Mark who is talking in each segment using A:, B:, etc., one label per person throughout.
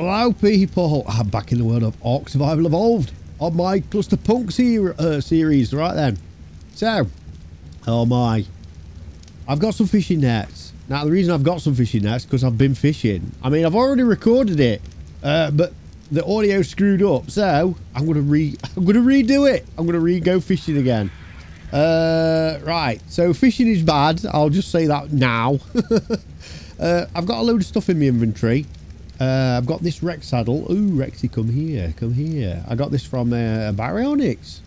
A: Hello, people. I'm back in the world of Ark Survival Evolved on my Cluster Punk uh, series. Right then. So, oh my. I've got some fishing nets. Now, the reason I've got some fishing nets is because I've been fishing. I mean, I've already recorded it, uh, but the audio screwed up. So, I'm gonna re I'm gonna redo it. I'm gonna re go fishing again. Uh, right. So, fishing is bad. I'll just say that now. uh, I've got a load of stuff in my inventory. Uh, I've got this Rex saddle. Ooh, Rexy, come here, come here. I got this from uh, Baryonyx.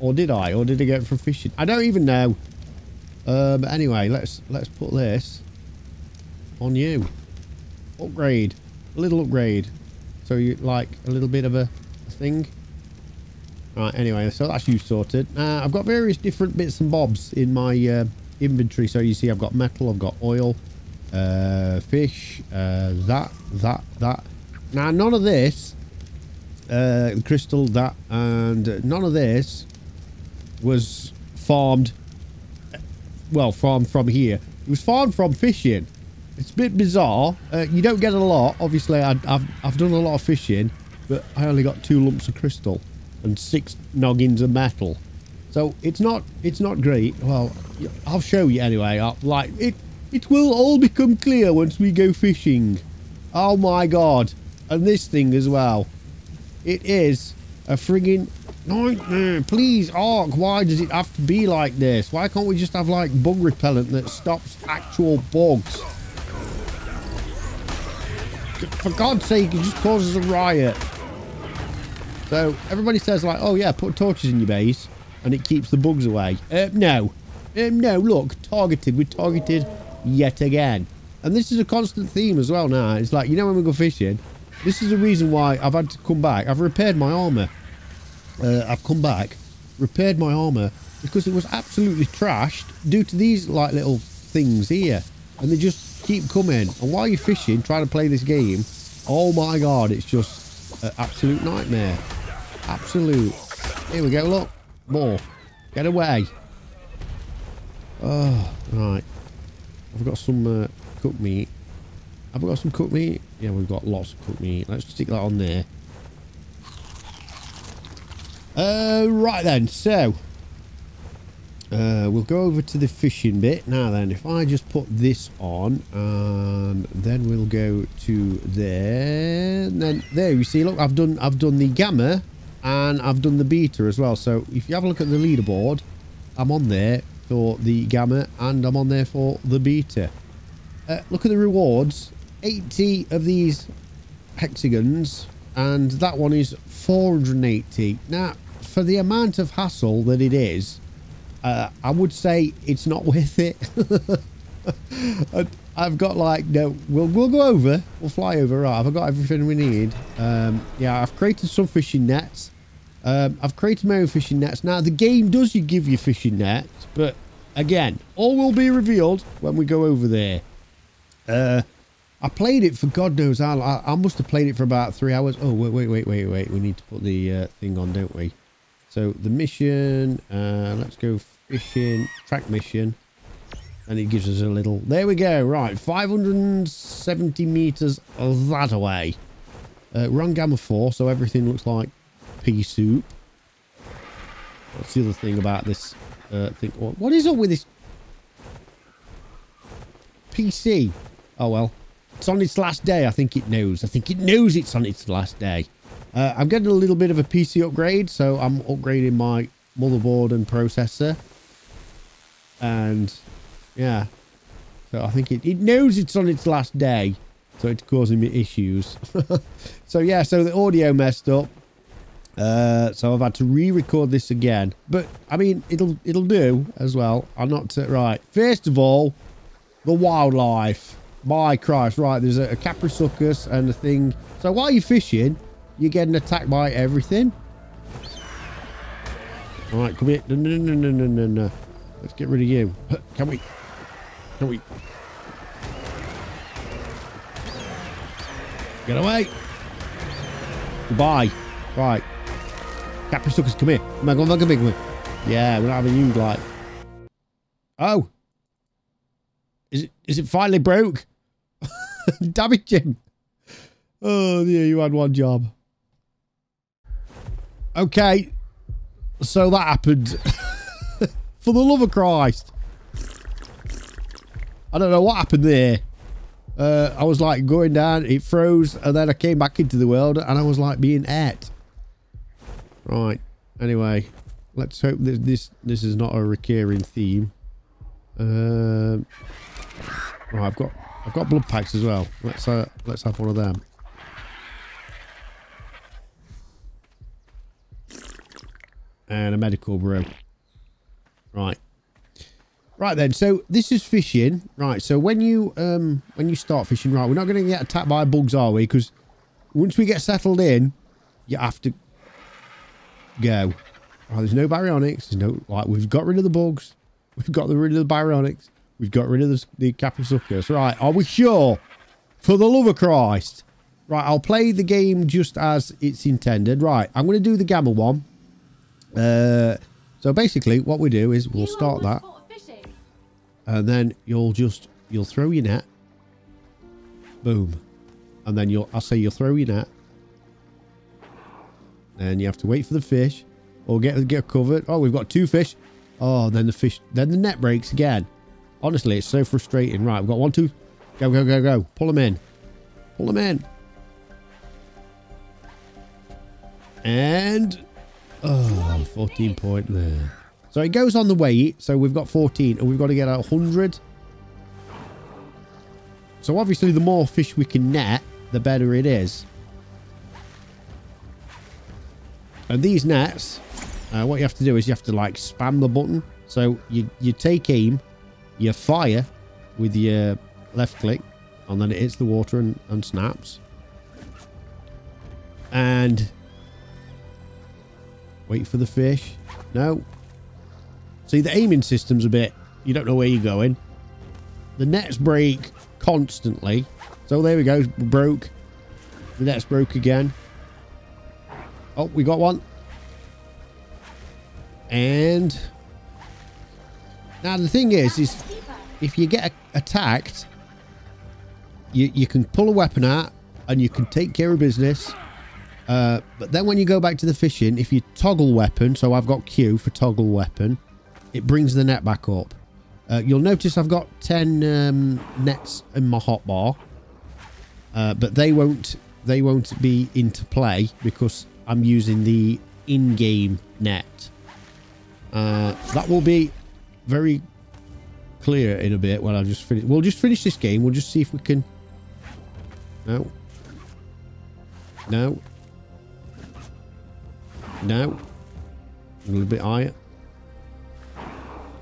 A: Or did I? Or did I get it from fishing? I don't even know. Uh, but anyway, let's let's put this on you. Upgrade. A little upgrade. So you like a little bit of a, a thing. Right, anyway, so that's you sorted. Uh, I've got various different bits and bobs in my uh, inventory. So you see I've got metal, I've got oil, uh, fish, uh, that, that, that. Now, none of this, uh, crystal, that, and none of this was farmed, well, farmed from here. It was farmed from fishing. It's a bit bizarre. Uh, you don't get a lot. Obviously, I, I've, I've done a lot of fishing, but I only got two lumps of crystal and six noggins of metal. So it's not it's not great. Well, I'll show you anyway. I'll, like it it will all become clear once we go fishing. Oh my god. And this thing as well. It is a frigging nightmare. Please, Ark, why does it have to be like this? Why can't we just have like bug repellent that stops actual bugs? For God's sake, it just causes a riot. So everybody says like, oh yeah, put torches in your base and it keeps the bugs away. Uh, no. Um, no, look, targeted. We're targeted yet again. And this is a constant theme as well now. It's like, you know when we go fishing, this is the reason why I've had to come back. I've repaired my armor. Uh, I've come back, repaired my armor because it was absolutely trashed due to these like little things here. And they just keep coming. And while you're fishing, trying to play this game, oh my god, it's just an absolute nightmare. Absolute. Here we go, look. More. Get away. Oh, right. I've got some uh, cooked meat. Have we got some cooked meat? Yeah, we've got lots of cooked meat. Let's stick that on there. Uh, right then, so uh, we'll go over to the fishing bit. Now then, if I just put this on and then we'll go to there. And then there you see, look, I've done I've done the gamma and I've done the beta as well. So if you have a look at the leaderboard, I'm on there for the gamma and I'm on there for the beta. Uh, look at the rewards. 80 of these hexagons and that one is 480. Now, for the amount of hassle that it is, uh, I would say it's not worth it. I've got like, no, we'll, we'll go over. We'll fly over. Right, I've got everything we need. Um, yeah, I've created some fishing nets. Um, I've created my own fishing nets. Now, the game does you give you fishing nets, but again, all will be revealed when we go over there. Uh, I played it for God knows how. I, I must have played it for about three hours. Oh, wait, wait, wait, wait, wait. We need to put the uh, thing on, don't we? So the mission, uh, let's go fishing, track mission. And it gives us a little, there we go. Right, 570 meters that away. Uh, we're on gamma 4, so everything looks like pea soup. What's the other thing about this uh, thing? What is up with this PC? Oh, well. It's on its last day. I think it knows. I think it knows it's on its last day. Uh, I'm getting a little bit of a PC upgrade, so I'm upgrading my motherboard and processor. And, yeah. So I think it, it knows it's on its last day, so it's causing me issues. so, yeah, so the audio messed up. Uh, so I've had to re-record this again. But, I mean, it'll it'll do as well. I'm not... Uh, right. First of all, the wildlife. My Christ, right, there's a, a Kaprosuchus and a thing. So while you're fishing, you're getting attacked by everything. All right, come here. No, no, no, no, no, no. Let's get rid of you. Can we? Can we? Get away. Goodbye. Right. Kaprosuchus, come here. Come on, come on, come here, come here. Yeah, we're not having you, like... Oh. Is it, is it finally broke? Damage Jim. Oh, yeah, you had one job. Okay. So that happened. For the love of Christ. I don't know what happened there. Uh, I was like going down, it froze, and then I came back into the world, and I was like being ate. Right. Anyway, let's hope that this this is not a recurring theme. Um, I've got I've got blood packs as well. Let's uh, let's have one of them. And a medical brew. Right. Right then, so this is fishing. Right, so when you um when you start fishing, right, we're not going to get attacked by bugs, are we? Because once we get settled in, you have to go. Oh, there's no baryonyx. There's no like we've got rid of the bugs. We've got rid of the baryonyx. We've got rid of the, the Kaprosuchus. Right, are we sure? For the love of Christ. Right, I'll play the game just as it's intended. Right, I'm going to do the gamma one. Uh, so basically, what we do is we'll start that and then you'll just you'll throw your net boom and then you'll i'll say you'll throw your net and you have to wait for the fish or get get covered. Oh we've got two fish. Oh then the fish then the net breaks again. Honestly it's so frustrating. Right we've got one two. Go go go go. Pull them in. Pull them in. And oh 14 point there. So it goes on the weight. So we've got 14 and we've got to get 100. So obviously the more fish we can net, the better it is. And these nets, uh, what you have to do is you have to like spam the button. So you, you take aim, you fire with your left click and then it hits the water and, and snaps. And wait for the fish. No, See, the aiming system's a bit... You don't know where you're going. The nets break constantly. So there we go. Broke. The nets broke again. Oh, we got one. And... Now, the thing is, is if you get attacked, you, you can pull a weapon out and you can take care of business. Uh, but then when you go back to the fishing, if you toggle weapon, so I've got Q for toggle weapon, it brings the net back up. Uh, you'll notice I've got 10 um, nets in my hotbar, uh, but they won't they won't be into play because I'm using the in-game net. Uh, that will be very clear in a bit when I just finish. We'll just finish this game. We'll just see if we can. No. No. No. A little bit higher.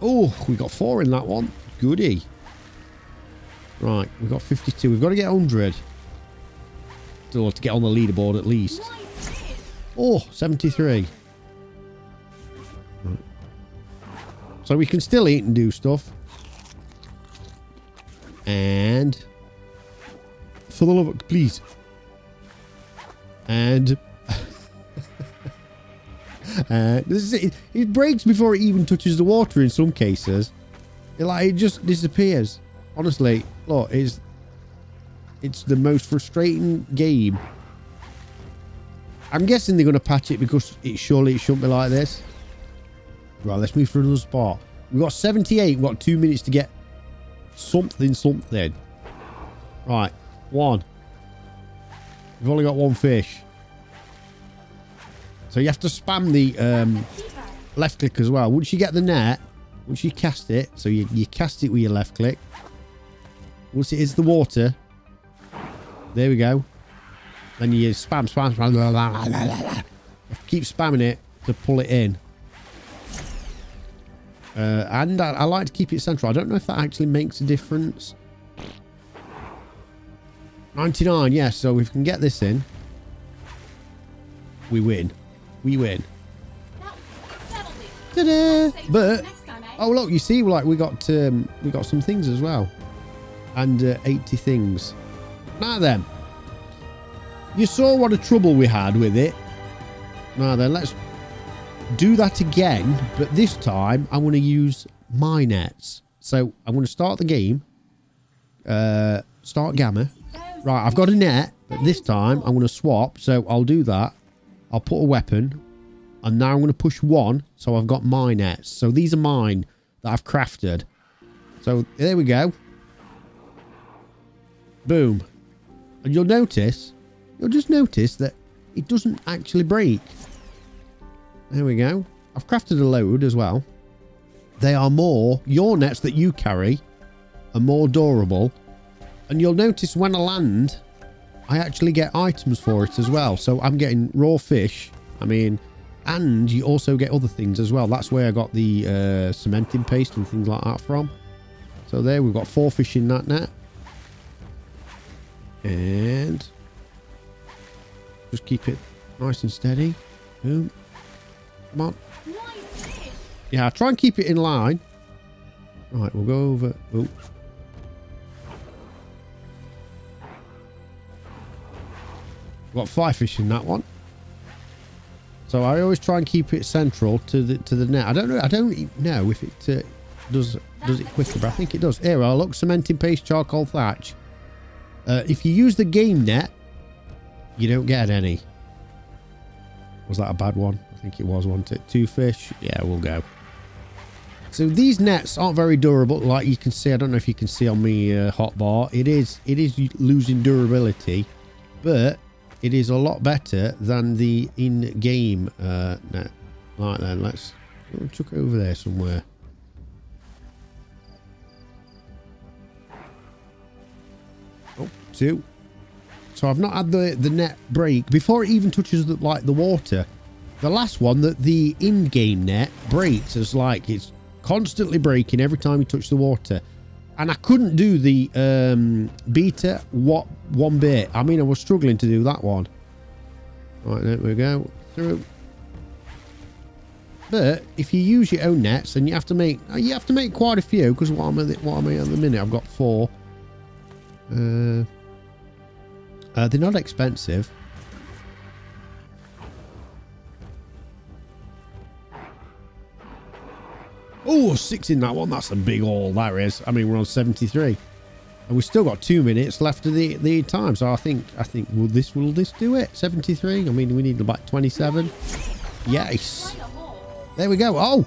A: Oh, we got four in that one. Goody. Right, we've got 52. We've got to get 100. To, to get on the leaderboard at least. Oh, 73. Right. So we can still eat and do stuff. And... For the love of... Please. And... Uh, it, it, breaks before it even touches the water in some cases. It, like, it just disappears. Honestly, look, it's, it's the most frustrating game. I'm guessing they're going to patch it because it surely it shouldn't be like this. Right, let's move for another spot. We've got 78. We've got two minutes to get something, something. Right, one. We've only got one fish. So you have to spam the um, left click as well. Once you get the net, once you cast it, so you, you cast it with your left click. Once it hits the water, there we go. Then you spam, spam, spam. Blah, blah, blah, keep spamming it to pull it in. Uh, and I, I, like to keep it central. I don't know if that actually makes a difference. 99, yes. Yeah, so if we can get this in, we win we win. Ta-da! But oh look, you see, like we got um, we got some things as well, and uh, 80 things. Now then, you saw what a trouble we had with it. Now then, let's do that again, but this time I want to use my nets. So I'm going to start the game. Uh, start gamma. Right, I've got a net, but this time I'm going to swap. So I'll do that. I'll put a weapon. And now I'm going to push one. So I've got my nets. So these are mine that I've crafted. So there we go. Boom. And you'll notice, you'll just notice that it doesn't actually break. There we go. I've crafted a load as well. They are more, your nets that you carry are more durable. And you'll notice when I land, I actually get items for it as well. So I'm getting raw fish. I mean, and you also get other things as well. That's where I got the uh, cementing paste and things like that from. So there, we've got four fish in that net. And just keep it nice and steady. Boom. Come on. Yeah, try and keep it in line. Right, we'll go over. Oh. Got five fish in that one. So I always try and keep it central to the to the net. I don't know. I don't know if it uh, does does it quicker, but I think it does. Here, I look cementing paste, charcoal thatch. Uh, if you use the game net, you don't get any. Was that a bad one? I think it was, wasn't it? Two fish. Yeah, we'll go. So these nets aren't very durable, like you can see. I don't know if you can see on me uh, hotbar. It is it is losing durability, but it is a lot better than the in-game uh, net. Right then, let's chuck it over there somewhere. Oh, two. So I've not had the, the net break before it even touches the, like the water. The last one, that the in-game net breaks is like it's constantly breaking every time you touch the water and I couldn't do the um, beta what one bit. I mean, I was struggling to do that one. Right, there we go. Through. But if you use your own nets, and you have to make you have to make quite a few because what am I what am at the minute? I've got four. Uh, uh, they're not expensive. Oh, six in that one. That's a big haul, that is. I mean, we're on 73. And we've still got two minutes left of the, the time. So I think, I think, will this, will this do it? 73? I mean, we need about 27. Yes. There we go. Oh,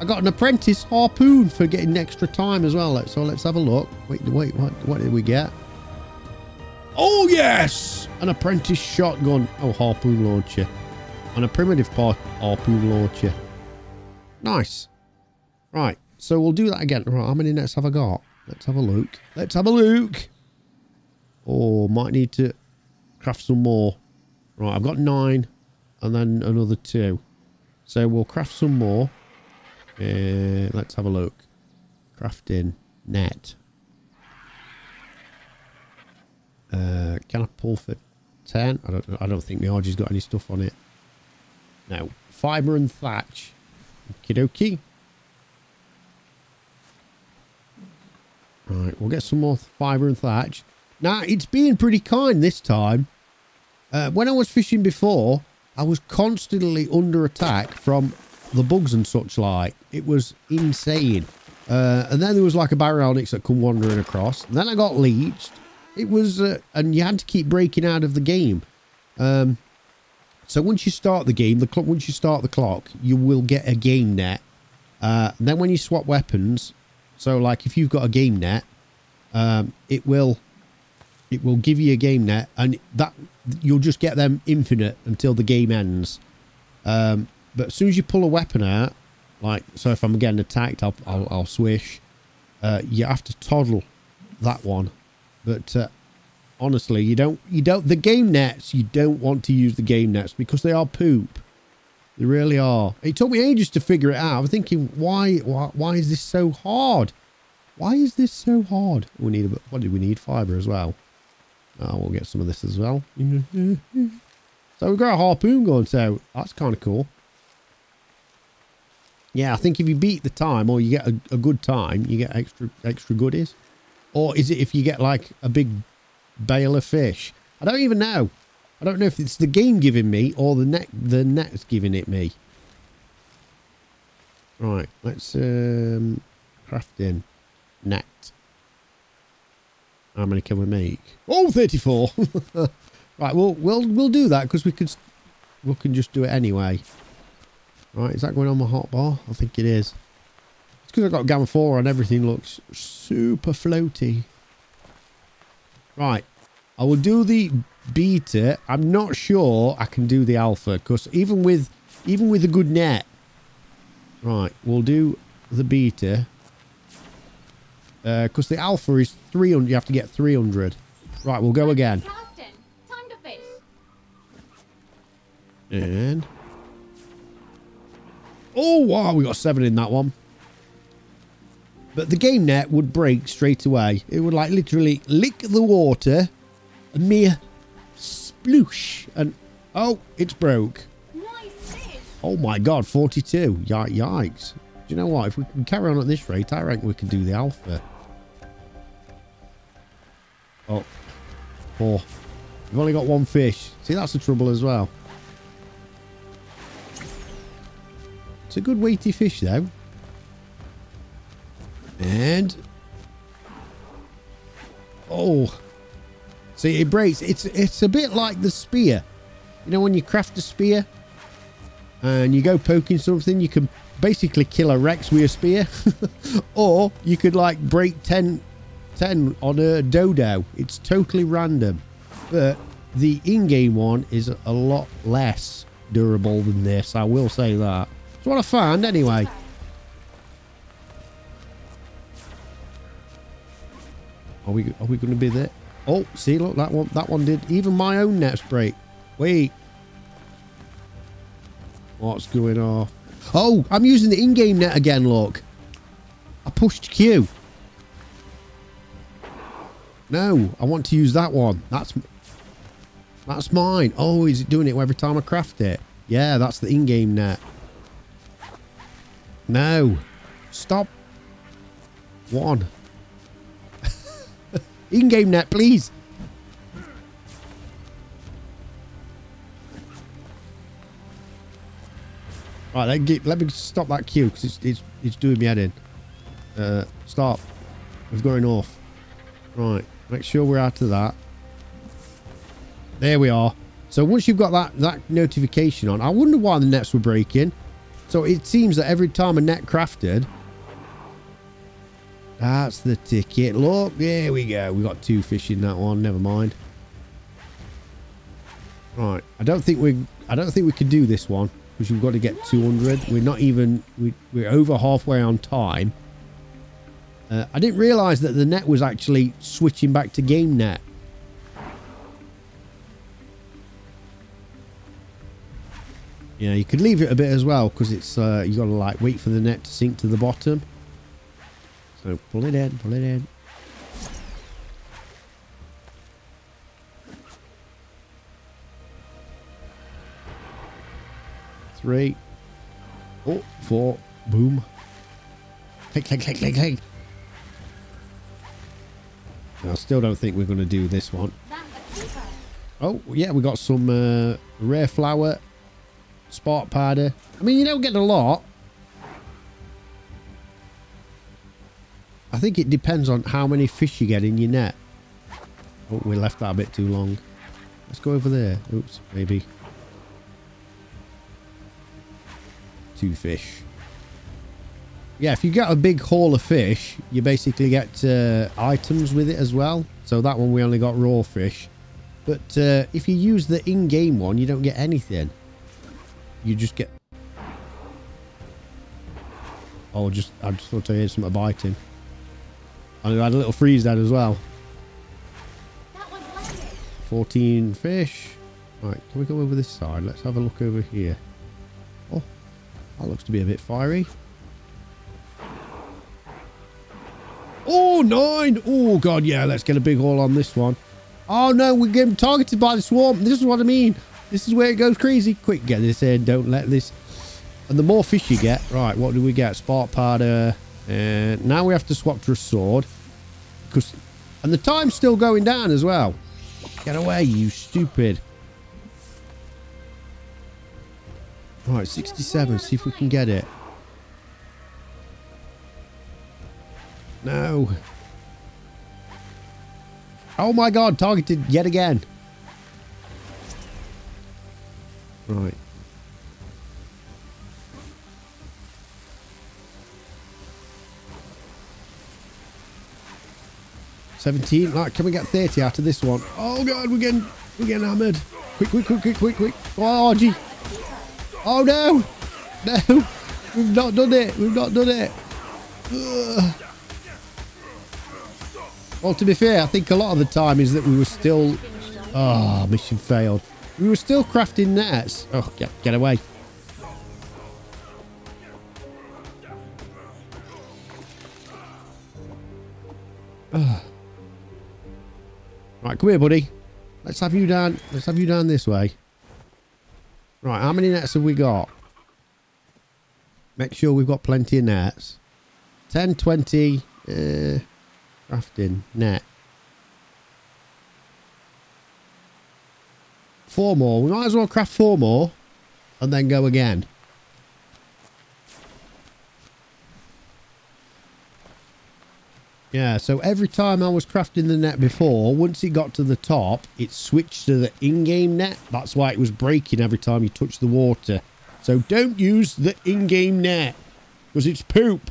A: I got an apprentice harpoon for getting extra time as well. So let's have a look. Wait, wait, what, what did we get? Oh, yes. An apprentice shotgun. Oh, harpoon launcher. And a primitive part harpoon launcher. Nice. Right, so we'll do that again. Right, how many nets have I got? Let's have a look. Let's have a look. Oh, might need to craft some more. Right, I've got nine and then another two. So we'll craft some more. Uh, let's have a look. Crafting net. Uh, can I pull for 10? I don't I don't think the RG's got any stuff on it. No. Fibre and thatch. Okie dokie. Right, we'll get some more fibre and thatch. Now, it's being pretty kind this time. Uh, when I was fishing before, I was constantly under attack from the bugs and such like. It was insane. Uh, and then there was like a baryonyx that come wandering across. And then I got leeched. It was, uh, and you had to keep breaking out of the game. Um, so once you start the game, the clock, once you start the clock, you will get a game net. Uh, then when you swap weapons, so like if you've got a game net, um, it will it will give you a game net and that you'll just get them infinite until the game ends. Um, but as soon as you pull a weapon out, like so if I'm getting attacked, I'll I'll, I'll swish. Uh, you have to toddle that one, but uh, honestly, you don't you don't the game nets. You don't want to use the game nets because they are poop. They really are. It took me ages to figure it out. I was thinking, why, why, why is this so hard? Why is this so hard? We need a what do we need? Fiber as well. Oh, we'll get some of this as well. so we've got a harpoon going, so that's kind of cool. Yeah, I think if you beat the time or you get a, a good time, you get extra extra goodies. Or is it if you get like a big bale of fish? I don't even know. I don't know if it's the game giving me or the net the net's giving it me. Right, let's um craft in net. How many can we make? Oh, 34. right, well, we'll we'll do that because we could we can just do it anyway. Right, is that going on my hotbar? I think it is. Because I've got Gamma 4 and everything looks super floaty. Right, I will do the beta. I'm not sure I can do the alpha because even with even with a good net. Right, we'll do the beta. Because uh, the alpha is 300. You have to get 300. Right, we'll go again.
B: Casting. Time to fish.
A: And... Oh, wow, we got seven in that one. But the game net would break straight away. It would like literally lick the water. A mere sploosh. And, oh, it's broke. Oh my god, 42. Y yikes. Do you know what? If we can carry on at this rate, I reckon we can do the alpha. Oh. Four. We've only got one fish. See, that's the trouble as well. It's a good weighty fish, though. And... Oh. See, it breaks. It's, it's a bit like the spear. You know when you craft a spear? And you go poking something, you can basically kill a Rex with a spear. or you could like break 10 10 on a dodo. It's totally random. But the in-game one is a lot less durable than this. I will say that. It's what I found anyway. Are we are we going to be there? Oh, see, look, that one that one did. Even my own nets break. Wait. What's going on? Oh, I'm using the in-game net again, look. I pushed Q. No, I want to use that one. That's that's mine. Oh, is it doing it every time I craft it? Yeah, that's the in-game net. No. Stop. One. In-game net, please. Right, let, get, let me stop that queue because it's, it's, it's doing me head in. Uh, stop. We're going off. Right. Make sure we're out of that. There we are. So once you've got that, that notification on, I wonder why the nets were breaking. So it seems that every time a net crafted, that's the ticket. Look, there we go. We got two fish in that one. Never mind. Right. I don't think we I don't think we can do this one because we've got to get 200. We're not even we, we're over halfway on time. Uh, I didn't realise that the net was actually switching back to game net. Yeah, you could leave it a bit as well because it's uh, you got to like wait for the net to sink to the bottom. So pull it in, pull it in. Three. Oh, four. Boom. Click, click, click, click, click. I still don't think we're going to do this one. Oh, yeah, we got some uh, rare flower, spark powder. I mean, you don't get a lot. I think it depends on how many fish you get in your net. Oh, we left that a bit too long. Let's go over there. Oops, maybe. Two fish yeah, if you get a big haul of fish, you basically get uh, items with it as well. So that one we only got raw fish. But uh, if you use the in-game one, you don't get anything. You just get... Oh, just I just thought I heard something biting. And I had a little freeze dead as well. 14 fish. Right, can we go over this side? Let's have a look over here. Oh, that looks to be a bit fiery. Oh, nine. Oh, God, yeah. Let's get a big haul on this one. Oh, no. We're getting targeted by the swarm. This is what I mean. This is where it goes crazy. Quick, get this in. Don't let this... And the more fish you get... Right, what do we get? Spark powder. And now we have to swap to a sword. Because... And the time's still going down as well. Get away, you stupid. Alright, 67. See if we can get it. No. Oh my god, targeted yet again. Right. Seventeen. Right, can we get thirty out of this one? Oh god, we're getting we're getting hammered. Quick, quick, quick, quick, quick, quick. Oh, gee. Oh no, no, we've not done it. We've not done it. Ugh. Well, to be fair, I think a lot of the time is that we were still. Oh, mission failed. We were still crafting nets. Oh, get, get away. Come here, buddy. Let's have you down. Let's have you down this way. Right, how many nets have we got? Make sure we've got plenty of nets. 10, 20, uh, crafting, net. Four more. We might as well craft four more and then go again. Yeah, so every time I was crafting the net before, once it got to the top, it switched to the in-game net. That's why it was breaking every time you touched the water. So don't use the in-game net, because it's poop.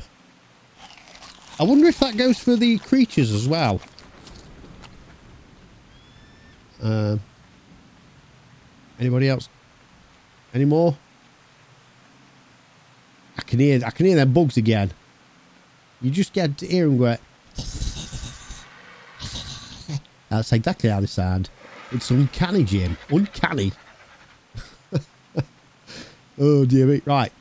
A: I wonder if that goes for the creatures as well. Uh, anybody else? Any more? I can hear I can hear them bugs again. You just get to hear them go. That's exactly how they sound. It's uncanny, Jim. Uncanny. oh dear me. Right.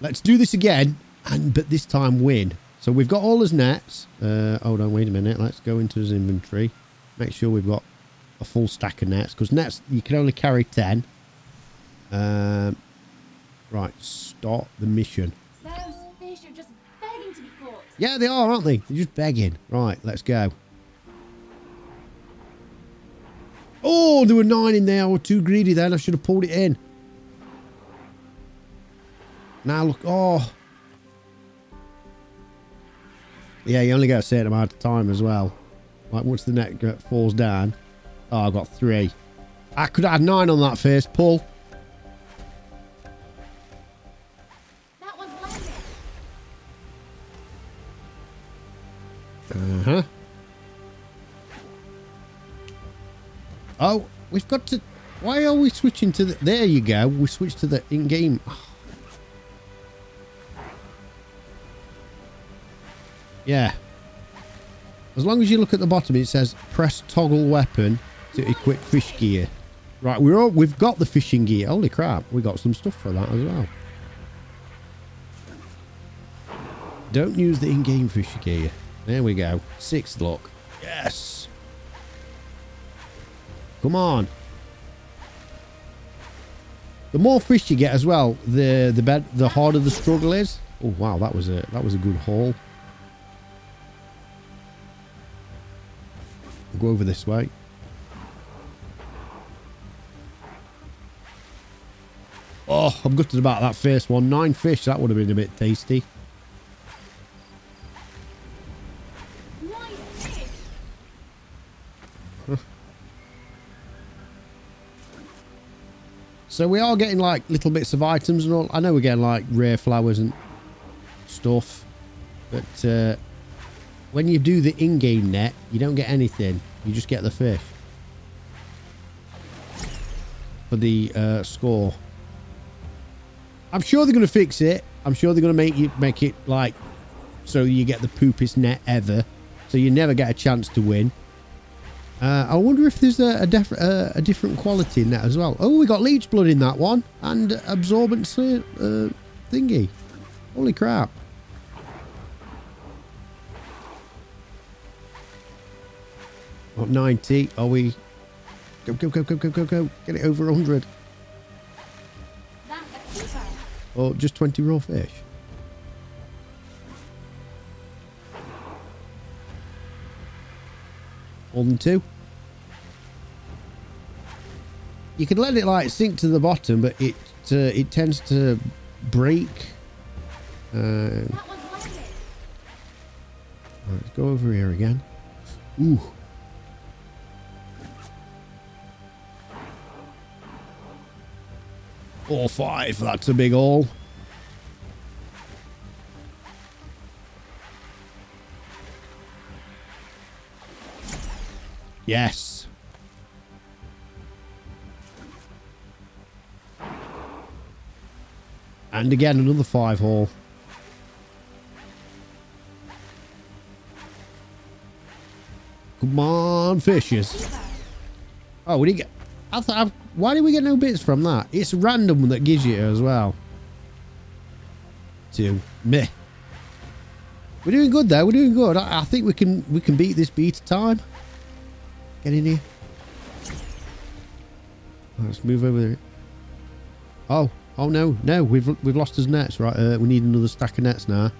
A: Let's do this again, and but this time win. So we've got all his nets. Uh, hold on, wait a minute. Let's go into his inventory. Make sure we've got a full stack of nets because nets you can only carry ten. Um, right, start the mission.
B: Those fish are just begging to be caught.
A: Yeah, they are, aren't they? They're just begging. Right, let's go. Oh, there were nine in there. I was too greedy then. I should have pulled it in. Now look. Oh. Yeah, you only get a certain amount of time as well. Like once the net falls down. Oh, I got three. I could have had nine on that first pull. Uh-huh. Oh, we've got to... Why are we switching to the... There you go. We switched to the in-game... Yeah. As long as you look at the bottom, it says press toggle weapon to equip fish gear. Right, we're all, we've got the fishing gear. Holy crap, we got some stuff for that as well. Don't use the in-game fish gear. There we go. Sixth look. Yes. Come on. The more fish you get as well, the the bed the harder the struggle is. Oh wow, that was a that was a good haul. We'll go over this way. Oh, I'm gutted about that first one. Nine fish, that would have been a bit tasty. So we are getting like little bits of items and all. I know we're getting like rare flowers and stuff, but uh, when you do the in-game net, you don't get anything. You just get the fish for the uh, score. I'm sure they're going to fix it. I'm sure they're going to make you make it like so you get the poopest net ever, so you never get a chance to win. Uh, I wonder if there's a, a, def- uh, a different quality in that as well. Oh, we got leech blood in that one and absorbent uh, uh, thingy. Holy crap! What 90? Are we? Go go go go go go go! Get it over 100.
B: That's a keeper.
A: Or just 20 raw fish. More than two. You can let it like sink to the bottom, but it uh, it tends to break. Uh, let's go over here again. Ooh. Four, five, that's a big all. Yes. And again, another five hole. Come on, fishes. Oh, we didn't get... I thought, why did we get no bits from that? It's random that gives you as well. Two. Meh. We're doing good there. We're doing good. I, I think we can we can beat this beta time. Get in here. Let's move over there. Oh, oh no, no, we've we've lost his nets. Right, uh, we need another stack of nets now.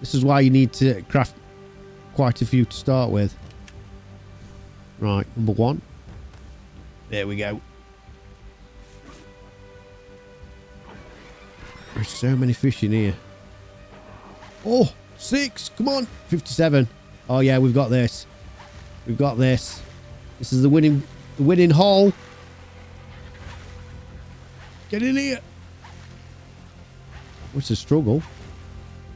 A: This is why you need to craft quite a few to start with. Right, number one. There we go. There's so many fish in here. Oh, six. Come on. 57. Oh, yeah, we've got this. We've got this. This is the winning the winning haul. Get in here. What's the struggle?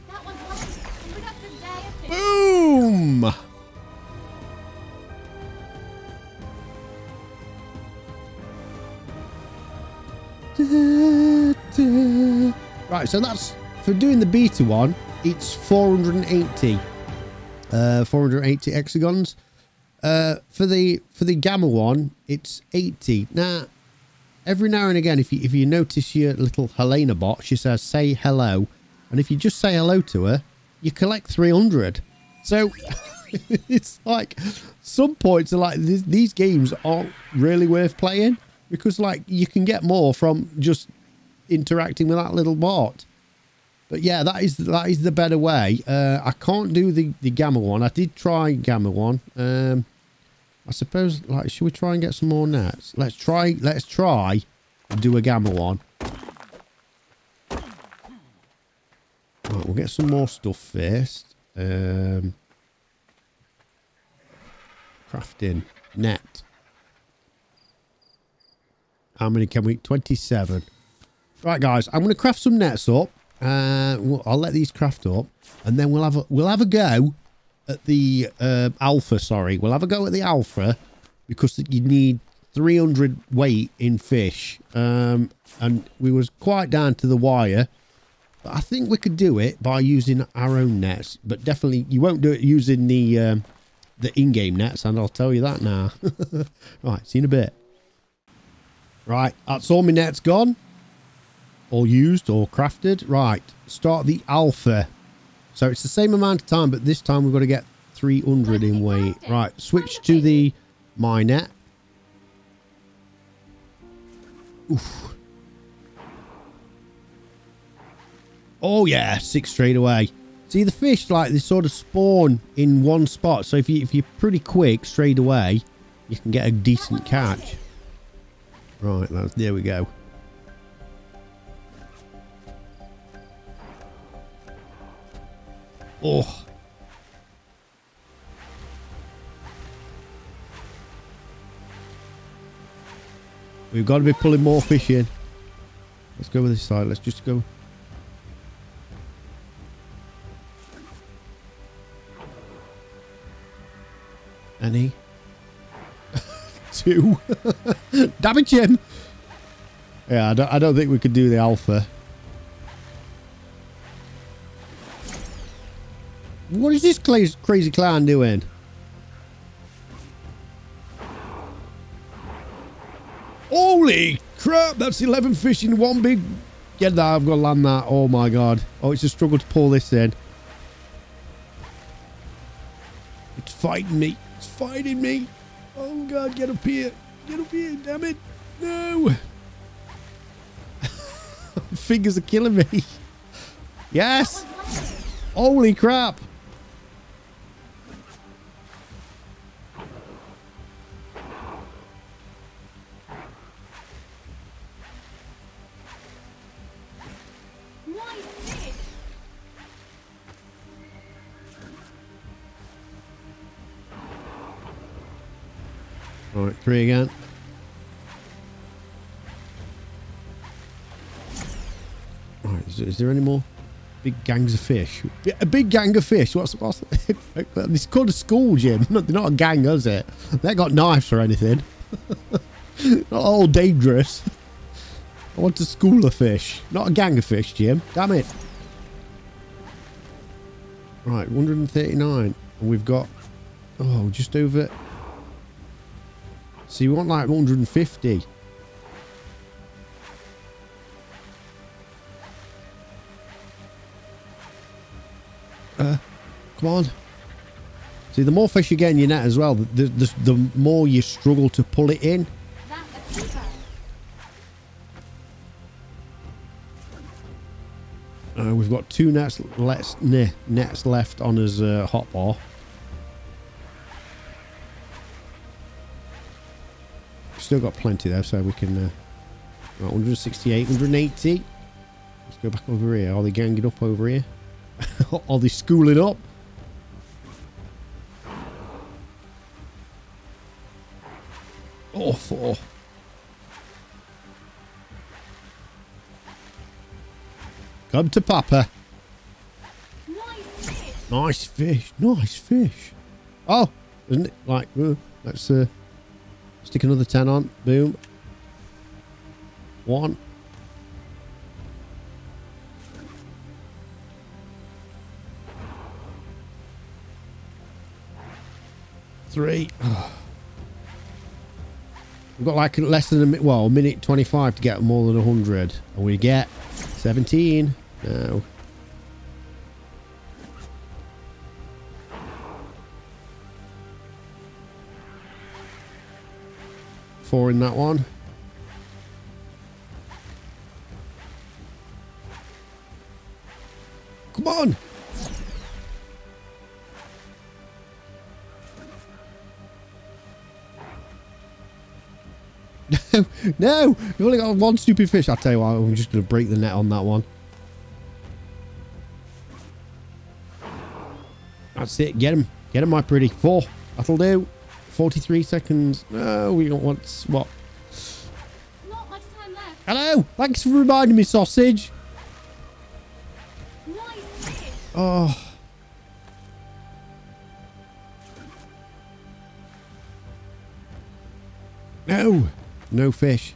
B: That one's landed. Bring up the day of fish.
A: Boom! Right, so that's for doing the beta one. It's 480, uh, 480 hexagons. Uh, for the for the gamma one, it's 80. Now, every now and again, if you if you notice your little Helena bot, she says say hello, and if you just say hello to her, you collect 300. So it's like some points are like these, these games aren't really worth playing because like you can get more from just interacting with that little bot. But yeah, that is that is the better way. Uh, I can't do the the gamma one. I did try gamma one. Um, I suppose like should we try and get some more nets? Let's try. Let's try and do a gamma one. Right, we'll get some more stuff first. Um, crafting net. How many can we? 27. Right, guys, I'm going to craft some nets up. Uh, I'll let these craft up, and then we'll have a we'll have a go at the uh, alpha. Sorry, we'll have a go at the alpha because you need 300 weight in fish, um, and we was quite down to the wire. But I think we could do it by using our own nets, but definitely you won't do it using the um, the in-game nets, and I'll tell you that now. right, see you in a bit. Right, that's all my nets gone or used or crafted. Right, start the alpha. So it's the same amount of time, but this time we've got to get 300 in weight. Right, switch to the my net. Oof. Oh yeah, six straight away. See the fish like they sort of spawn in one spot. So if you if you're pretty quick straight away, you can get a decent catch. Right, that's there we go. Oh. We've got to be pulling more fish in. Let's go with this side. Let's just go. Any? Two. Damage him. Yeah, I don't, I don't think we could do the alpha. What is this crazy clown doing? Holy crap, that's 11 fish in one big... Get that, I've got to land that. Oh my god. Oh, it's a struggle to pull this in. It's fighting me. It's fighting me. Oh god, get up here. Get up here, damn it. No. Fingers are killing me. Yes. Holy crap. All right, three again. Is, is there any more big gangs of fish? A big gang of fish. What's what's? it's called a school, Jim. Not, they're not a gang, is it? They got knives or anything. not all dangerous. I want a school of fish, not a gang of fish, Jim. Damn it. Right, 139. And we've got, oh, just over. So you want like 150. Uh, come on. See, the more fish you get in your net as well, the, the, the more you struggle to pull it in. Uh, we've got two nets, let's, nets left on his uh, hot bar. Still got plenty there, so we can. Uh, right, 168, 180. Let's go back over here. Are they ganging up over here? Are they schooling up? Oh, four. Come to Papa.
B: Nice fish.
A: Nice fish. Nice fish. Oh, isn't it? Like, uh, let's uh, stick another 10 on. Boom. One. Three. We've got like less than a minute, well, a minute 25 to get more than 100. And we get 17 now. Four in that one. Come on. No, you've only got one stupid fish. I'll tell you what, I'm just going to break the net on that one. That's it. Get him. Get him, my pretty. Four. That'll do. 43 seconds. No, we don't want... What?
B: Not much time left.
A: Hello. Thanks for reminding me, sausage.
B: Nice fish.
A: Oh. No. No fish.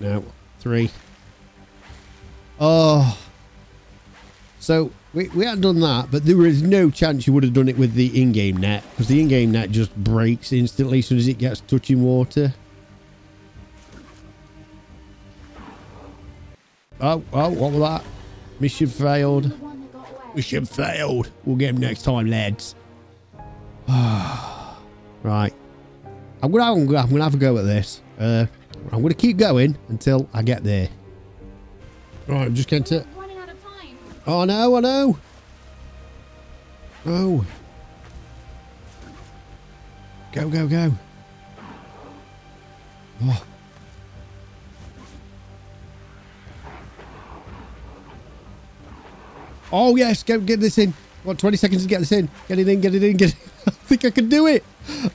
A: No. Three. So, we, we hadn't done that, but there was no chance you would have done it with the in-game net, because the in-game net just breaks instantly as soon as it gets touching water. Oh, oh, what was that? Mission failed. Mission failed. We'll get him next time, lads. right. I'm gonna, gonna, I'm gonna have a go at this. Uh, I'm gonna keep going until I get there. Right, I'm just getting to.
B: Oh, of time.
A: Oh no, Oh. Go, go, go. Oh. Oh yes, go get this in. What, 20 seconds to get this in. Get it in, get it in, get it in. I think I can do it.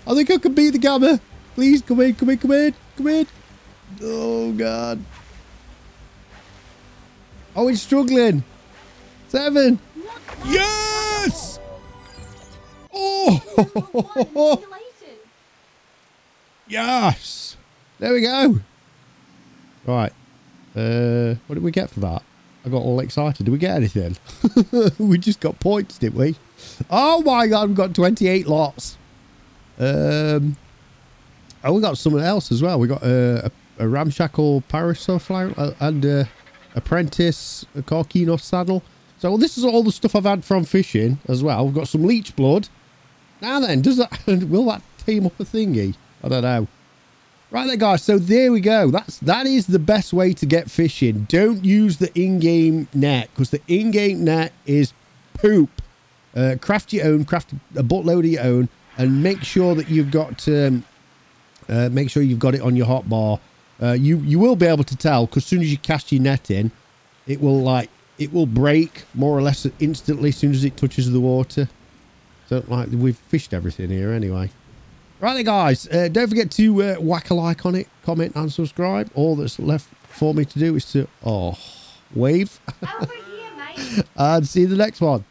A: I think I can beat the gamma. Please, come in, come in, come in, come in. Oh, God. Oh, it's struggling. Seven. Yes!
B: Number one,
A: Oh,
B: elated.
A: yes. There we go. Right. Uh, what did we get for that? I got all excited. Did we get anything? we just got points, didn't we? Oh my god, we've got 28 lots. Um, oh, we got someone else as well. We got uh, a, a ramshackle parasol uh, and uh, apprentice a Corkino saddle. So this is all the stuff I've had from fishing as well. We've got some leech blood. Now then, does that will that team up a thingy? I don't know. Right there, guys. So there we go. That's that is the best way to get fishing. Don't use the in-game net because the in-game net is poop. Uh, craft your own. Craft a buttload of your own, and make sure that you've got. Um, uh, make sure you've got it on your hot bar. Uh, you you will be able to tell because as soon as you cast your net in, it will like it will break more or less instantly as soon as it touches the water. So like we've fished everything here anyway. Right then, guys. Uh, don't forget to uh, whack a like on it, comment and subscribe. All that's left for me to do is to, oh, wave
B: Over here, mate.
A: and see you in the next one.